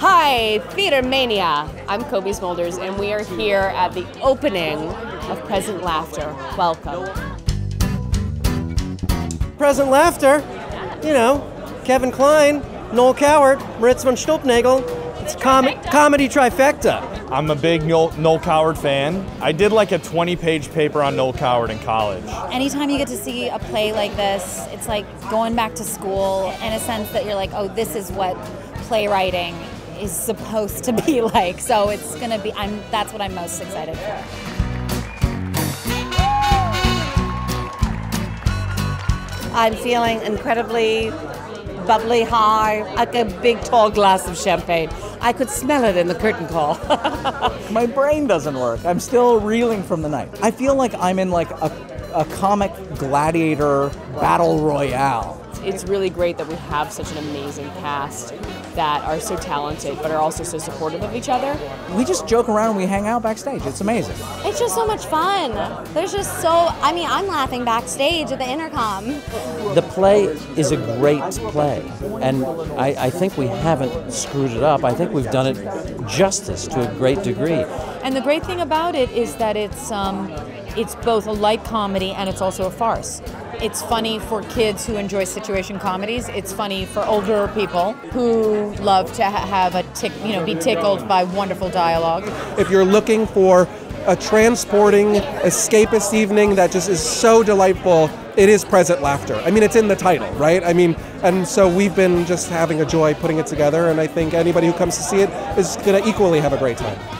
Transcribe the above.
Hi, TheaterMania. I'm Cobie Smulders, and we are here at the opening of Present Laughter. Welcome. Present Laughter, you know, Kevin Kline, Noel Coward, Moritz von Stuelpnagel. It's com- comedy trifecta. I'm a big Noel, Noel Coward fan. I did like a 20 page paper on Noel Coward in college. Anytime you get to see a play like this, it's like going back to school in a sense that you're like, oh, this is what playwriting is supposed to be like. So it's gonna be. I'm. That's what I'm most excited for. I'm feeling incredibly bubbly high, like a big tall glass of champagne. I could smell it in the curtain call. My brain doesn't work. I'm still reeling from the night. I feel like I'm in like a, a comic gladiator battle royale. It's really great that we have such an amazing cast that are so talented but are also so supportive of each other. We just joke around and we hang out backstage. It's amazing. It's just so much fun. There's just so, I mean, I'm laughing backstage at the intercom. The play is a great play, and I, I think we haven't screwed it up. I think we've done it justice to a great degree. And the great thing about it is that it's um, it's both a light comedy and it's also a farce. It's funny for kids who enjoy situation comedies. It's funny for older people who love to ha- have a tick, you know, be tickled by wonderful dialogue. If you're looking for a transporting, escapist evening that just is so delightful, it is Present Laughter. I mean, it's in the title, right? I mean, and so we've been just having a joy putting it together, and I think anybody who comes to see it is going to equally have a great time.